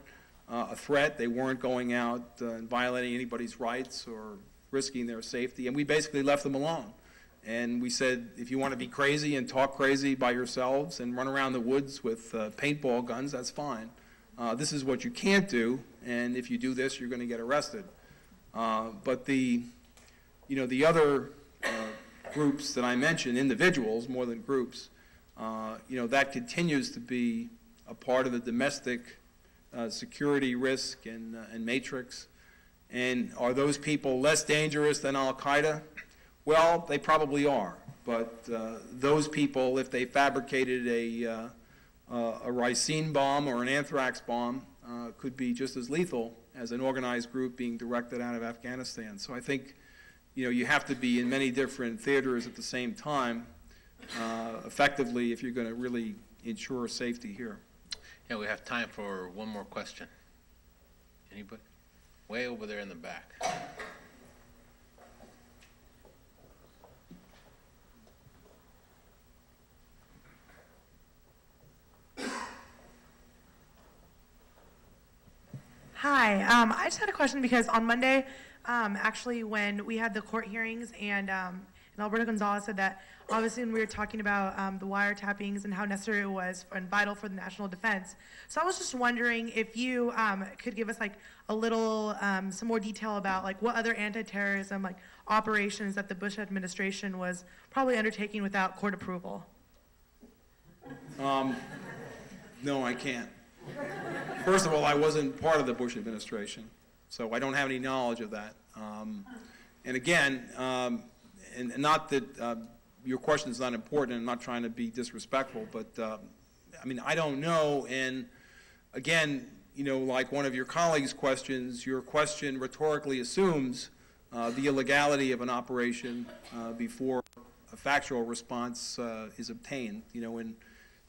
uh, a threat, they weren't going out uh, and violating anybody's rights or risking their safety, and we basically left them alone. And we said, if you want to be crazy and talk crazy by yourselves and run around the woods with uh, paintball guns, that's fine. Uh, This is what you can't do, and if you do this, you're going to get arrested. Uh, But the, you know, the other groups that I mentioned, individuals more than groups, uh, you know, that continues to be a part of the domestic uh, security risk and, uh, and matrix. And are those people less dangerous than Al-Qaeda? Well, they probably are. But uh, those people, if they fabricated a, a ricin bomb or an anthrax bomb, could be just as lethal as an organized group being directed out of Afghanistan. So I think, you know, you have to be in many different theaters at the same time uh, effectively if you're going to really ensure safety here. Yeah, we have time for one more question. Anybody? Way over there in the back. Hi, um, I just had a question because on Monday, um, actually, when we had the court hearings and, um, and Alberto Gonzales said that obviously when we were talking about um, the wiretappings and how necessary it was and vital for the national defense. So I was just wondering if you um, could give us like a little, um, some more detail about like what other anti-terrorism like operations that the Bush administration was probably undertaking without court approval. Um, No, I can't. First of all, I wasn't part of the Bush administration, so I don't have any knowledge of that. Um, And again, um, and not that uh, your question is not important, I'm not trying to be disrespectful, but, uh, I mean, I don't know, and again, you know, like one of your colleagues' questions, your question rhetorically assumes uh, the illegality of an operation uh, before a factual response uh, is obtained. You know, in,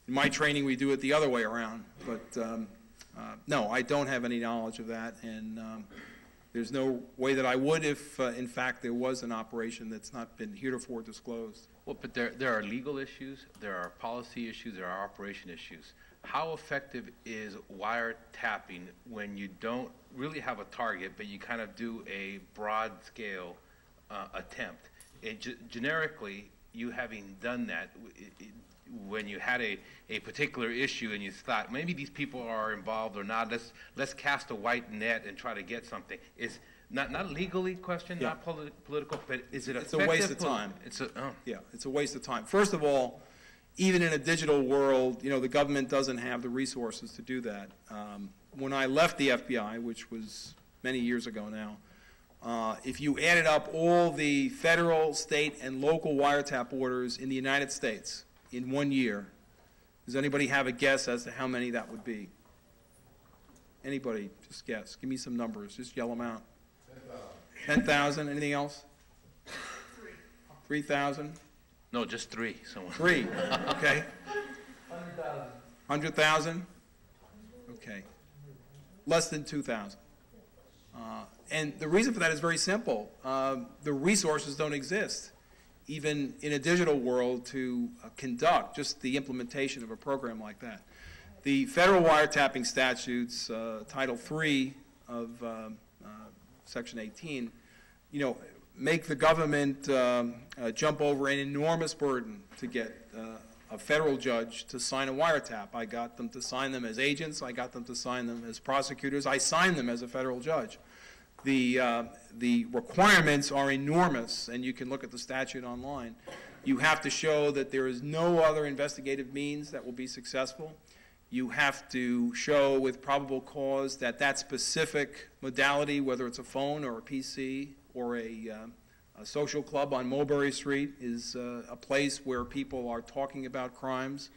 in my training, we do it the other way around, but um, uh, no, I don't have any knowledge of that, and um, there's no way that I would if, uh, in fact, there was an operation that's not been heretofore disclosed. Well, but there, there are legal issues, there are policy issues, there are operation issues. How effective is wiretapping when you don't really have a target, but you kind of do a broad-scale uh, attempt? It ge- Generically, you having done that, it- it- when you had a, a particular issue and you thought, maybe these people are involved or not, let's, let's cast a white net and try to get something, is, not, not legally question, Yeah. not poli- political, but is it It's a waste of time. It's a, oh. Yeah, it's a waste of time. First of all, even in a digital world, you know, the government doesn't have the resources to do that. Um, When I left the FBI, which was many years ago now, uh, if you added up all the federal, state, and local wiretap orders in the United States in one year, does anybody have a guess as to how many that would be? Anybody, just guess. Give me some numbers, just yell them out. 10,000, anything else? 3,000? No, just three, someone. Three, okay. 100,000. 100,000? Okay. Less than 2,000. Uh, And the reason for that is very simple. Um, The resources don't exist, even in a digital world, to uh, conduct just the implementation of a program like that. The federal wiretapping statutes, uh, Title III of um, uh, Section 18, you know, make the government um, uh, jump over an enormous burden to get uh, a federal judge to sign a wiretap. I got them to sign them as agents. I got them to sign them as prosecutors. I signed them as a federal judge. The, uh, the requirements are enormous, and you can look at the statute online. You have to show that there is no other investigative means that will be successful. You have to show with probable cause that that specific modality, whether it's a phone or a PC or a, um, a social club on Mulberry Street, is uh, a place where people are talking about crimes.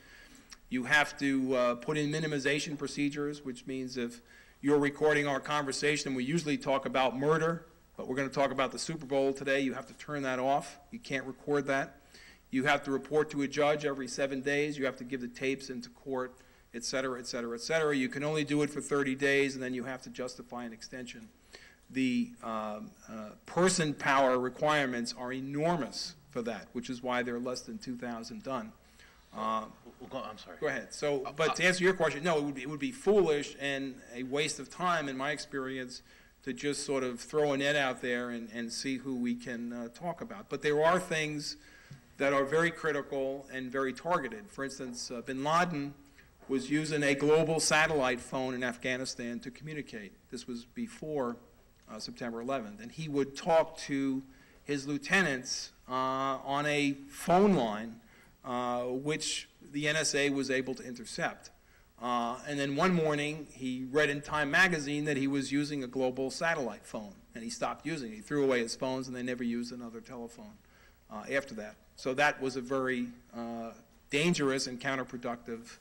You have to uh, put in minimization procedures, which means if you're recording our conversation, we usually talk about murder, but we're going to talk about the Super Bowl today. You have to turn that off. You can't record that. You have to report to a judge every seven days. You have to give the tapes into court, et cetera, et cetera, et cetera. You can only do it for 30 days, and then you have to justify an extension. The um, uh, person power requirements are enormous for that, which is why there are less than 2,000 done. Uh, Well, go- I'm sorry. Go ahead. So, but to answer your question, no, it would be, it would be foolish and a waste of time, in my experience, to just sort of throw a net out there and, and see who we can uh, talk about. But there are things that are very critical and very targeted. For instance, uh, bin Laden was using a global satellite phone in Afghanistan to communicate. This was before uh, September 11th. And he would talk to his lieutenants uh, on a phone line, uh, which the NSA was able to intercept. Uh, and then one morning, he read in Time magazine that he was using a global satellite phone, and he stopped using it. He threw away his phones, and they never used another telephone uh, after that. So that was a very uh, dangerous and counterproductive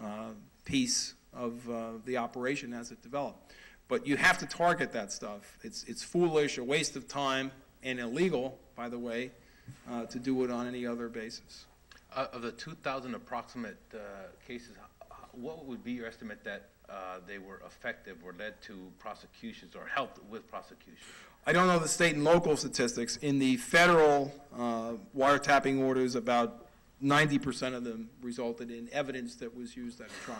uh, piece of the operation as it developed. But you have to target that stuff. It's, it's foolish, a waste of time, and illegal, by the way, to do it on any other basis. Of the 2,000 approximate uh, cases, what would be your estimate that uh, they were effective or led to prosecutions or helped with prosecutions? I don't know the state and local statistics. In the federal uh, wiretapping orders, about 90% of them resulted in evidence that was used at a trial.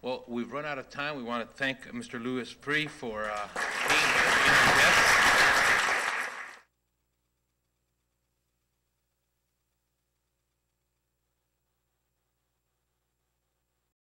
Well, we've run out of time. We want to thank Mr. Louis Freeh for uh, being here, being our guest.